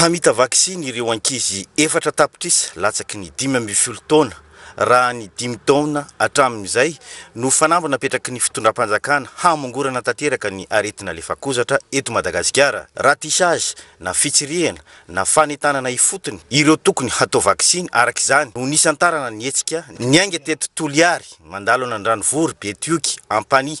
Hamita vaksiny ireo ankizy efatra tapitrisa latsaky ny dimy ambin'ny folo taona raha ny dimy taona hatramin'izay no fanamby napetraky ny fitondram-panjakana hamongorana tanteraka ny aretina lefakozatra eto Madagasikara, ratissage na fitsirihana na fanentanana ifotony ireo tokony hatao vaksiny araka izany no nisantarana ny hetsika niainga teto Toliary, Mandalona, Andranovory, Betioky, Ampanihy,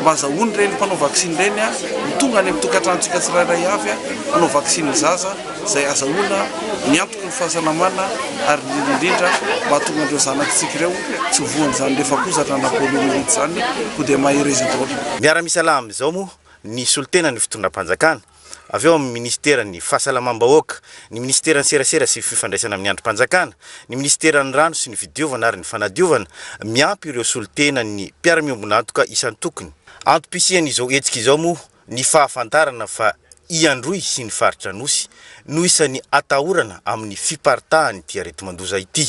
Mba azahoany ireny mpanao vaksiny ireny ho tonga any amin'ny tokantranontsika tsirairay avy hanao vaksiny ny zaza izay azahoana ny antoky ny fahasalamana ary indrindra indrindra mba hahatonga an'ireo zanakitsika ireo tsy voan'izany lefam-pozatra na poliomyélite izany koa dia mahereza daholo. Miara-misalaha amin'izao moa ny solontenan'ny fitondram-panjakana avy ao amin'ny minisiteran'ny Fahasalamam-bahoaka, ny minisiteran'ny Serasera sy Fifandraisana amin'ny Andrim-panjakana, ny minisiteran'ny Rano sy ny Fidiovana ary ny Fanadiovana, miampy ireo solontenan'ny mpiara-miombon'antoka isan-tokony. Antom-pisian'izao hetsika izao moa ny fahafantarana fa i Androy sy ny faritra Anosy no isan'ny atahorana amin'ny fiparitahan'ity aretin-doza ity.